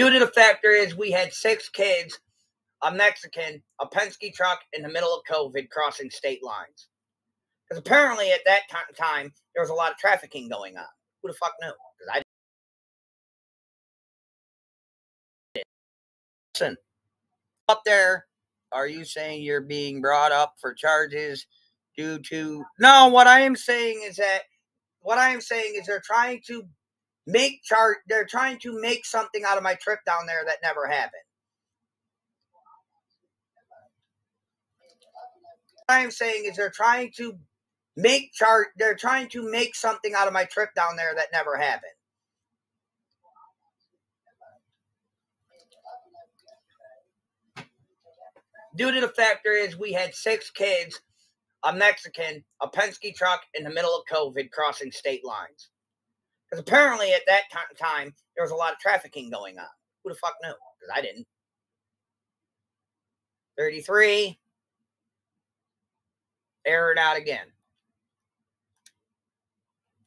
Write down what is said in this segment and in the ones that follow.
Due to the factor is we had six kids, a Mexican, a Penske truck in the middle of COVID crossing state lines. Because apparently at that ti- time there was a lot of trafficking going on. Who the fuck knew? Because I didn't. Listen, up there, are you saying you're being brought up for charges due to? No, what I am saying is that what I am saying is they're trying to make chart. They're trying to make something out of my trip down there that never happened. What I am saying is they're trying to make chart. They're trying to make something out of my trip down there that never happened. Due to the factor is we had six kids, a Mexican, a Penske truck in the middle of COVID crossing state lines. Because apparently at that ti- time there was a lot of trafficking going on. Who the fuck knew? Because I didn't. 33. Air it out again.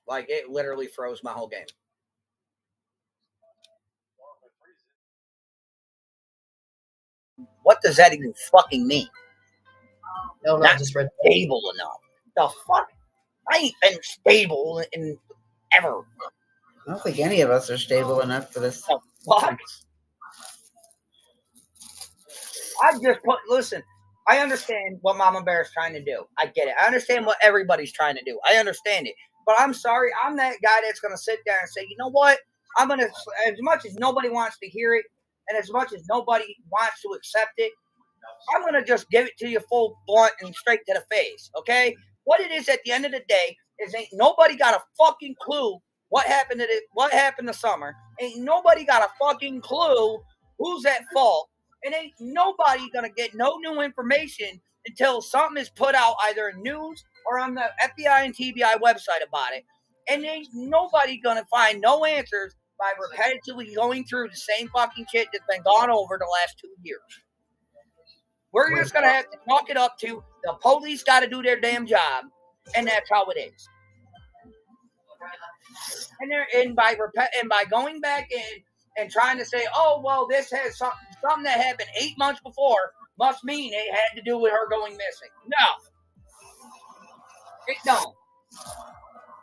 Like it literally froze my whole game. What does that even fucking mean? No, no, Not just read. Stable enough. The fuck? I ain't been stable in ever. I don't think any of us are stable enough for this. Fuck? I just put listen, I understand what Mama Bear is trying to do. I get it. I understand what everybody's trying to do. I understand it. But I'm sorry, I'm that guy that's gonna sit there and say, you know what? I'm gonna as much as nobody wants to hear it, and as much as nobody wants to accept it, I'm gonna just give it to you full blunt and straight to the face. Okay? What it is at the end of the day is ain't nobody got a fucking clue what happened to it, what happened this summer. Ain't nobody got a fucking clue who's at fault. And ain't nobody gonna get no new information until something is put out either in news or on the FBI and TBI website about it. And ain't nobody gonna find no answers by repetitively going through the same fucking shit that's been gone over the last two years. We're just gonna have to chalk it up to the police got to do their damn job, and that's how it is. And they're and by repet and by going back in and trying to say, oh well, this has something something that happened eight months before must mean it had to do with her going missing. No, it don't.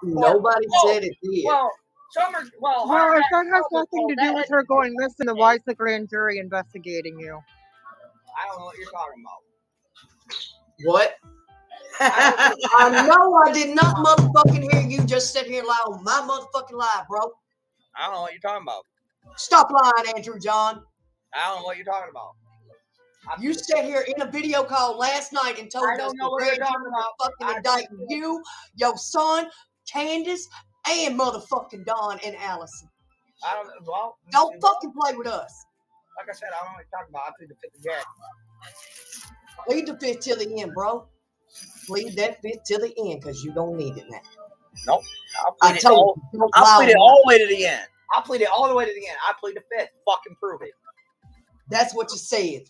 Nobody Oh, said it did. Well, Summer, well, Well, her if that has nothing to do with her going missing, then why is the grand jury investigating you? I don't know what you're talking about. what? I know I did not motherfucking hear you just sit here lie on my motherfucking lie, bro. I don't know what you're talking about. Stop lying, Andrew John. I don't know what you're talking about. I'm You sat here in a video call last night and told I us the what you're grand talking jury about. fucking indicting you, your son, Candus, and motherfucking Don and Allison. I don't. Well, Don't fucking play with us. Like I said, I don't what you're talking about. I plead the fifth. Leave the fifth till the end, bro. Leave that fifth till the end because you don't need it now. Nope. I'll I all. told you, don't lie plead it all the way to the end. I'll plead it all the way to the end. I plead the fifth. Fucking prove it. That's what you said.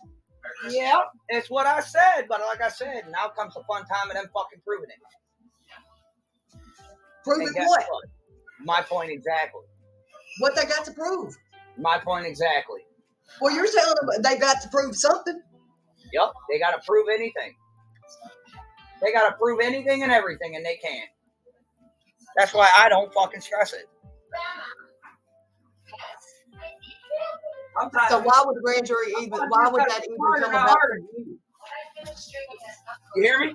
Yeah, it's what I said. But like I said, now comes the fun time of them fucking proving it. It guess what? My point exactly. What they got to prove? My point exactly. Well, you're telling them they got to prove something. Yep. They got to prove anything. They got to prove anything and everything, and they can't. That's why I don't fucking stress it. So why would the grand jury even? Why would that even come not about? harder. You hear me?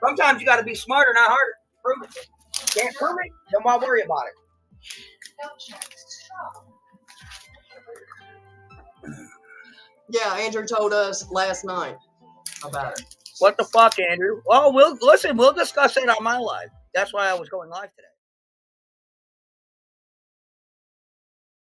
Sometimes you got to be smarter, not harder. Prove it. Can't prove it, then why worry about it? Yeah, Andrew told us last night about it. What the fuck, Andrew? Well, we'll listen. We'll discuss it on my live. That's why I was going live today.